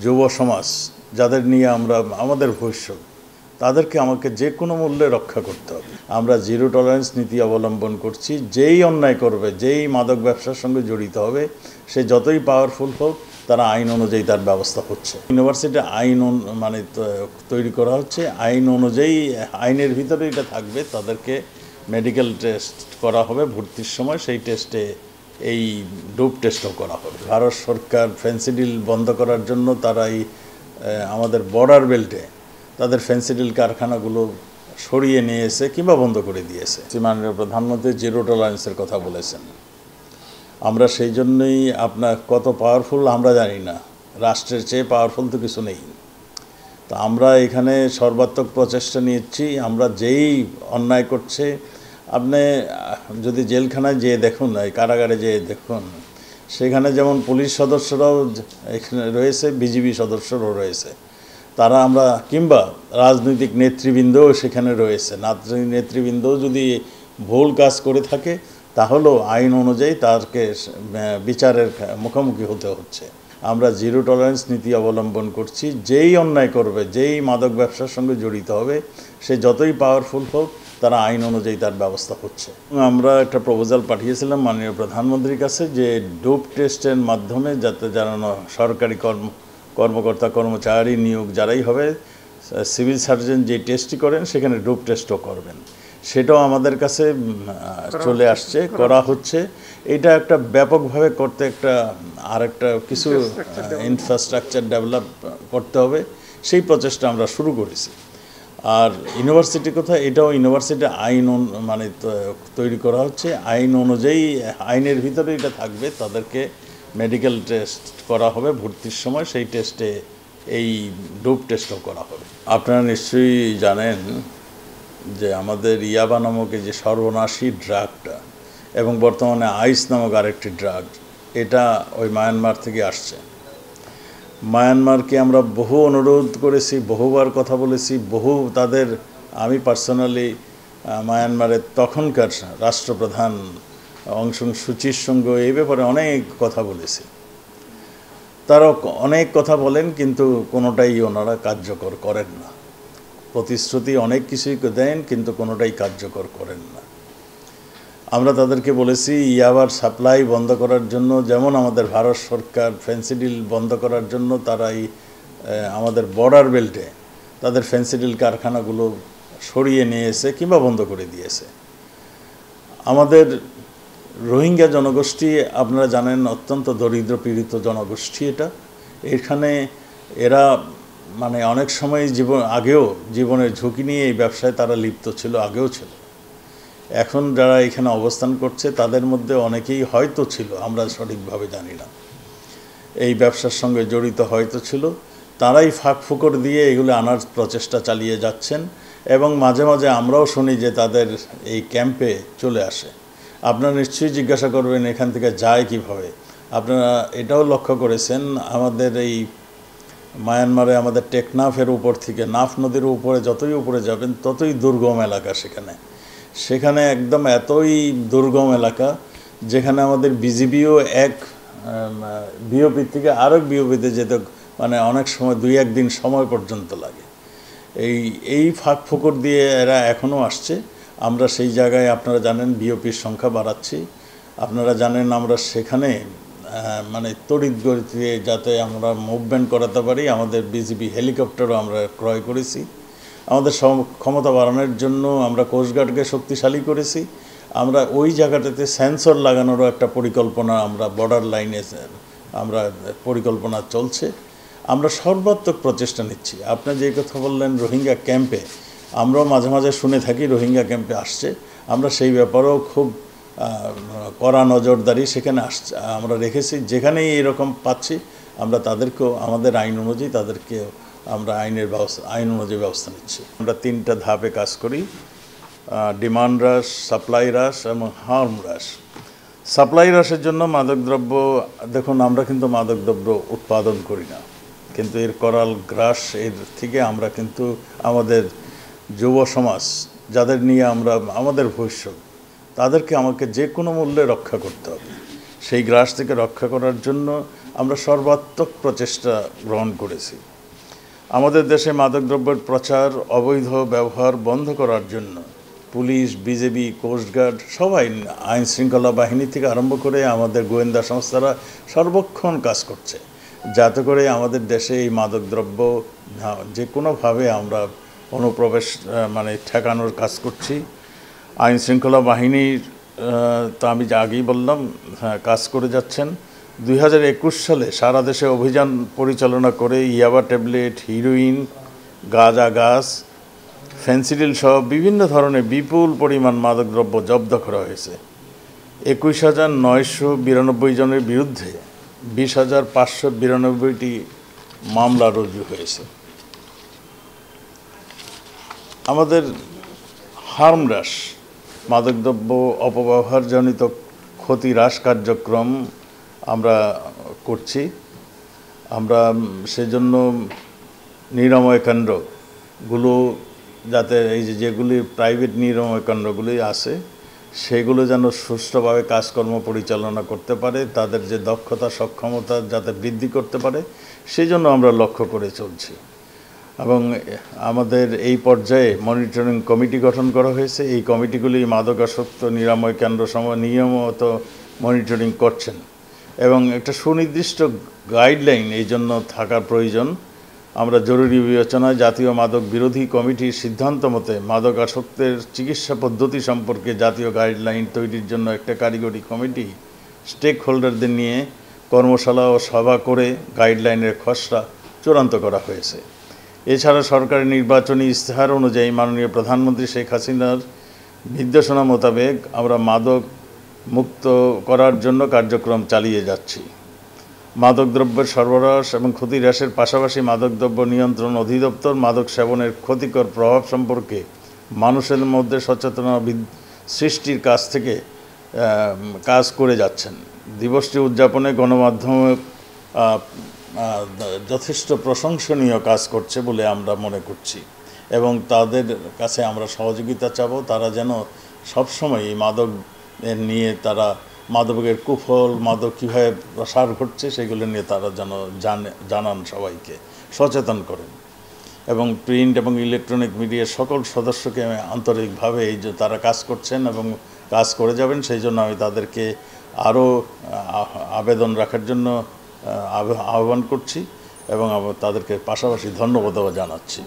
যুব সমাজ, যাদের নিয়ে আমরা, আমাদের ভবিষ্যৎ, তাদেরকে আমাকে যে কোনো মূল্যে রক্ষা করতে হবে। আমরা জিরো টলারেন্স নীতি অবলম্বন করছি, যেই অন্যায় করবে, যেই মাদক ব্যবসার সঙ্গে জড়িত হবে, সে যতই পাওয়ারফুল হোক, তারা আইন অনুযায়ী তার ব্যবস্থা হচ্ছে। ইউনিভার্সিটি আইন মানে তৈরি করা হচ্ছে। আইন অনুযায়ী, আইনের ভিতরে এটা থাকবে। তাদেরকে মেডিকেল টেস্ট করা হবে, ভর্তির সময়। সেই টেস্টে এই ডোপ টেস্টও করা হবে। ভারত সরকার ফেন্সিডিল বন্ধ করার জন্য তারা এই আমাদের বর্ডার বেল্টে তাদের ফেন্সিডিল কারখানাগুলো সরিয়ে নিয়েছে কিংবা বন্ধ করে দিয়েছে। মাননীয় প্রধানমন্ত্রী জিরো টলারেন্সের কথা বলেছেন। আমরা সেই জন্যই আপনার কত পাওয়ারফুল আমরা জানি না। রাষ্ট্রের চেয়ে পাওয়ারফুল তো কিছু নেই। তো আমরা এখানে সর্বাত্মক প্রচেষ্টা নিচ্ছি। আমরা যেই অন্যায় করছে আপনি, যদি জেলখানায় যেয়ে দেখুন কারাগারে যেয়ে দেখুন, সেখানে যেমন পুলিশ সদস্যরাও এখানে রয়েছে, বিজিবি সদস্যরাও রয়েছে। তারা আমরা, কিংবা রাজনৈতিক নেতৃবৃন্দও সেখানে রয়েছে। নাত্রি- নেতৃবৃন্দও যদি ভুল কাজ করে থাকে, তাহলেও আইন অনুযায়ী তাকে বিচারের মুখোমুখি হতে হচ্ছে। আমরা জিরো টলারেন্স নীতি অবলম্বন করছি। যেই অন্যায় করবে, যেই মাদক ব্যবসার সঙ্গে জড়িত হবে, সে যতই পাওয়ারফুল হোক তারা আইন অনুযায়ী তার ব্যবস্থা করছে। আমরা একটা প্রপোজাল পাঠিয়েছিলাম মাননীয় প্রধানমন্ত্রীর কাছে যে ডোপ টেস্টের মাধ্যমে যাতে যারা সরকারি কর্ম কর্মকর্তা কর্মচারী নিয়োগ যারাই হবে সিভিল সার্জন যে টেস্টটি করেন সেখানে ডোপ টেস্টও করবেন। সেটাও আমাদের কাছে চলে আসছে করা হচ্ছে। এটা একটা ব্যাপকভাবে করতে একটা আর একটা কিছু ইনফ্রাস্ট্রাকচার ডেভেলপ করতে হবে। সেই প্রচেষ্টা আমরা শুরু করেছি। আর ইউনিভার্সিটি কথা এটাও ইউনিভার্সিটি আইন মানে তৈরি করা হচ্ছে। আইন অনুযায়ী আইনের ভিতরে এটা থাকবে। তাদেরকে মেডিকেল টেস্ট করা হবে ভর্তির সময়। সেই টেস্টে এই ডোপ টেস্টও করা হবে। আপনারা নিশ্চয়ই জানেন যে আমাদের ইয়াবা নামক যে সর্বনাশী ড্রাগটা এবং বর্তমানে আইস নামক আরেকটি ড্রাগ এটা ওই মায়ানমার থেকে আসছে। মায়ানমারকে আমরা বহু অনুরোধ করেছি, বহুবার কথা বলেছি, বহু তাদের, আমি পার্সোনালি মায়ানমারের তখনকার রাষ্ট্রপ্রধান অংশং সুচির সঙ্গে এই ব্যাপারে অনেক কথা বলেছি। তারা অনেক কথা বলেন কিন্তু কোনোটাই ওনারা কার্যকর করেন না। প্রতিশ্রুতি অনেক কিছুই দেন কিন্তু কোনোটাই কার্যকর করেন না। আমরা তাদেরকে বলেছি ইয়াবার সাপ্লাই বন্ধ করার জন্য। যেমন আমাদের ভারত সরকার ফেন্সিডিল বন্ধ করার জন্য তারা এই আমাদের বর্ডার বেল্টে তাদের ফেন্সিডিল কারখানাগুলো সরিয়ে নিয়ে এসে কিংবা বন্ধ করে দিয়েছে। আমাদের রোহিঙ্গা জনগোষ্ঠী, আপনারা জানেন, অত্যন্ত দরিদ্র পীড়িত জনগোষ্ঠী এটা। এখানে এরা মানে অনেক সময় জীবন, আগেও জীবনের ঝুঁকি নিয়ে এই ব্যবসায় তারা লিপ্ত ছিল, আগেও ছিল। এখন যারা এখানে অবস্থান করছে, তাদের মধ্যে অনেকেই হয়তো ছিল, আমরা সঠিকভাবে জানি না। এই ব্যবসার সঙ্গে জড়িত হয়তো ছিল। তারাই ফাঁক ফুকর দিয়ে এগুলো আনার প্রচেষ্টা চালিয়ে যাচ্ছেন এবং মাঝে মাঝে আমরাও শুনি যে তাদের এই ক্যাম্পে চলে আসে। আপনারা নিশ্চয়ই জিজ্ঞাসা করবেন এখান থেকে যায় কীভাবে। আপনারা এটাও লক্ষ্য করেছেন, আমাদের এই মায়ানমারে আমাদের টেকনাফের উপর থেকে, নাফ নদীর উপরে যতই উপরে যাবেন, ততই দুর্গম এলাকা সেখানে। সেখানে একদম এতই দুর্গম এলাকা, যেখানে আমাদের বিজিবিও এক বিওপি থেকে আরেক বিওপিতে যেতে মানে অনেক সময় দুই একদিন সময় পর্যন্ত লাগে। এই এই ফাঁক ফোকর দিয়ে এরা এখনও আসছে। আমরা সেই জায়গায়, আপনারা জানেন বিওপির সংখ্যা বাড়াচ্ছি। আপনারা জানেন আমরা সেখানে মানে তড়িৎ গতিতে যাতে আমরা মুভমেন্ট করাতে পারি, আমাদের বিজিবি হেলিকপ্টারও আমরা ক্রয় করেছি। আমাদের ক্ষমতা বাড়ানোর জন্য আমরা কোস্টগার্ডকে শক্তিশালী করেছি। আমরা ওই জায়গাটাতে সেন্সর লাগানোরও একটা পরিকল্পনা আমরা বর্ডার লাইনে আমরা পরিকল্পনা চলছে। আমরা সর্বাত্মক প্রচেষ্টা নিচ্ছি। আপনি যে কথা বললেন রোহিঙ্গা ক্যাম্পে আমরাও মাঝে মাঝে শুনে থাকি রোহিঙ্গা ক্যাম্পে আসছে। আমরা সেই ব্যাপারেও খুব কড়া নজরদারি সেখানে আসছে। আমরা রেখেছি। যেখানেই এরকম পাচ্ছি, আমরা তাদেরকেও, আমাদের আইন অনুযায়ী তাদেরকে আমরা আইনের ব্যবস্থা, আইন অনুযায়ী ব্যবস্থা নিচ্ছি। আমরা তিনটা ধাপে কাজ করি। ডিমান্ড হ্রাস সাপ্লাই হ্রাস এবং হার্ম হ্রাস। সাপ্লাই হ্রাসের জন্য মাদকদ্রব্য, দেখুন, আমরা কিন্তু মাদকদ্রব্য উৎপাদন করি না। কিন্তু এর করাল গ্রাস এর থেকে আমরা কিন্তু আমাদের যুব সমাজ, যাদের নিয়ে আমরা, আমাদের ভবিষ্যৎ, তাদেরকে আমাকে যে কোনো মূল্যে রক্ষা করতে হবে। সেই গ্রাস থেকে রক্ষা করার জন্য আমরা সর্বাত্মক প্রচেষ্টা গ্রহণ করেছি। আমাদের দেশে মাদকদ্রব্যের প্রচার, অবৈধ ব্যবহার বন্ধ করার জন্য পুলিশ, বিজেপি কোস্টগার্ড সবাই আইন শৃঙ্খলা বাহিনী থেকে আরম্ভ করে আমাদের গোয়েন্দা সংস্থারা সর্বক্ষণ কাজ করছে। যাতে করে আমাদের দেশে এই মাদকদ্রব্য যে কোনোভাবে আমরা অনুপ্রবেশ মানে ঠেকানোর কাজ করছি। আইন শৃঙ্খলা বাহিনীর তো আমি আগেই বললাম হ্যাঁ কাজ করে যাচ্ছেন। দুই হাজার একুশ সালে সারা দেশে অভিযান পরিচালনা করে ইয়াবা ট্যাবলেট, হিরোইন, গাঁজা গাছ, ফেন্সিডিল সহ বিভিন্ন ধরনের বিপুল পরিমাণ মাদকদ্রব্য জব্দ করা হয়েছে। একুশ হাজার নয়শো বিরানব্বই জনের বিরুদ্ধে বিশ হাজার পাঁচশো বিরানব্বইটি মামলা রুজু হয়েছে। আমাদের হার্ম হ্রাস মাদকদ্রব্য অপব্যবহারজনিত ক্ষতি হ্রাস কার্যক্রম আমরা করছি। আমরা সেজন্য নিরাময় কেন্দ্রগুলো যাতে এই যে যেগুলি প্রাইভেট নিরাময় কেন্দ্রগুলি আছে, সেগুলো যেন সুষ্ঠুভাবে কাজকর্ম পরিচালনা করতে পারে, তাদের যে দক্ষতা, সক্ষমতা যাতে বৃদ্ধি করতে পারে সেই জন্য আমরা লক্ষ্য করে চলছি। এবং আমাদের এই পর্যায়ে মনিটরিং কমিটি গঠন করা হয়েছে। এই কমিটিগুলি মাদকাসক্ত নিরাময় কেন্দ্র সময় নিয়মিত মনিটরিং করছেন। এবং একটা সুনির্দিষ্ট গাইডলাইন এই জন্য থাকার প্রয়োজন। আমরা জরুরি বিবেচনায় জাতীয় মাদক বিরোধী কমিটির সিদ্ধান্ত মতে মাদক আসক্তের চিকিৎসা পদ্ধতি সম্পর্কে জাতীয় গাইডলাইন তৈরির জন্য একটা কারিগরি কমিটি স্টেক হোল্ডারদের নিয়ে কর্মশালা ও সভা করে গাইডলাইনের খসড়া চূড়ান্ত করা হয়েছে। এছাড়া সরকারি নির্বাচনী ইস্তেহার অনুযায়ী মাননীয় প্রধানমন্ত্রী শেখ হাসিনার নির্দেশনা মোতাবেক আমরা মাদক মুক্ত করার জন্য কার্যক্রম চালিয়ে যাচ্ছি। মাদকদ্রব্যের সরবরাহ এবং ক্ষতি হ্রাসের পাশাপাশি মাদকদ্রব্য নিয়ন্ত্রণ অধিদপ্তর মাদক সেবনের ক্ষতিকর প্রভাব সম্পর্কে মানুষের মধ্যে সচেতনতা সৃষ্টির কাজ থেকে কাজ করে যাচ্ছেন। দিবসটি উদযাপনে গণমাধ্যম যথেষ্ট প্রশংসনীয় কাজ করছে বলে আমরা মনে করছি এবং তাদের কাছে আমরা সহযোগিতা চাবো। তারা যেন সবসময় এই মাদক নিয়ে তারা মাদকের কুফল মাদক কীভাবে প্রসার ঘটছে সেগুলো নিয়ে তারা যেন জানে, জানান সবাইকে, সচেতন করেন। এবং প্রিন্ট এবং ইলেকট্রনিক মিডিয়ার সকল সদস্যকে আমি আন্তরিকভাবে এই যে তারা কাজ করছেন এবং কাজ করে যাবেন, সেই জন্য আমি তাদেরকে আরও আবেদন রাখার জন্য আহ্বান করছি এবং তাদেরকে পাশাপাশি ধন্যবাদও জানাচ্ছি।